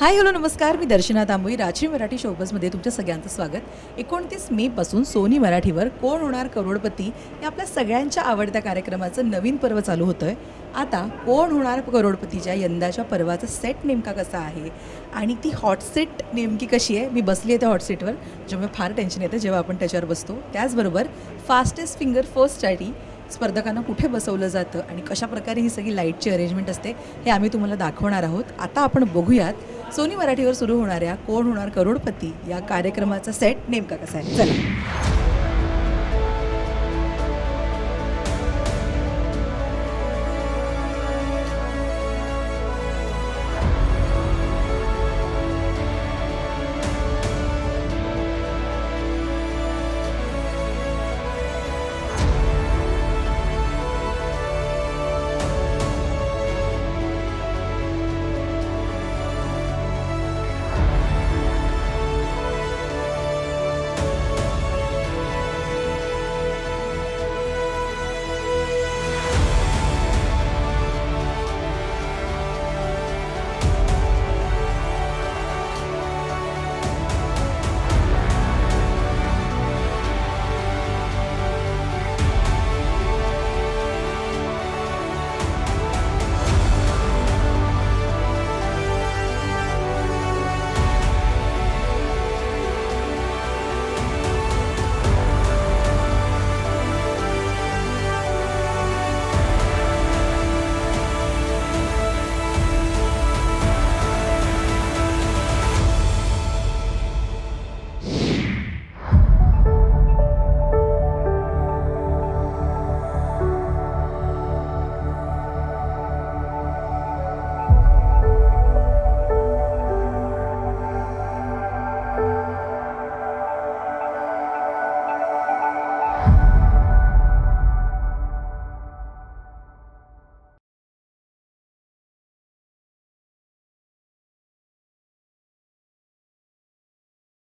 हाय, hello, नमस्कार. मी दर्शना तांबोई राजश्री मराठी शोबसमध्ये तुमच्या सगळ्यांचं स्वागत. एकोणतीस मेपासून सोनी मराठीवर कोण होणार करोडपती या आपल्या सगळ्यांच्या आवडत्या कार्यक्रमाचं नवीन पर्व चालू होतं आहे आता कोण होणार करोडपतीच्या यंदाच्या पर्वाचा सेट नेमका कसा आहे? आणि ती हॉट सीट नेमकी कशी आहे? मी बसली आहे त्या हॉट सीटवर जेव्हा फार टेन्शन येतं जेव्हा आपण त्याच्यावर बसतो. त्याचबरोबर फास्टेस्ट फिंगर फर्स्टसाठी स्पर्धकांना कुठे बसवलं जातं आणि कशा प्रकारे ही सगळी लाईटची अरेंजमेंट असते हे आम्ही तुम्हाला दाखवणार आहोत. आता आपण बघूयात सोनी मराठीवर सुरू होणाऱ्या कोण होणार करोडपती या कार्यक्रमाचा सेट नेमका कसा आहे? चला.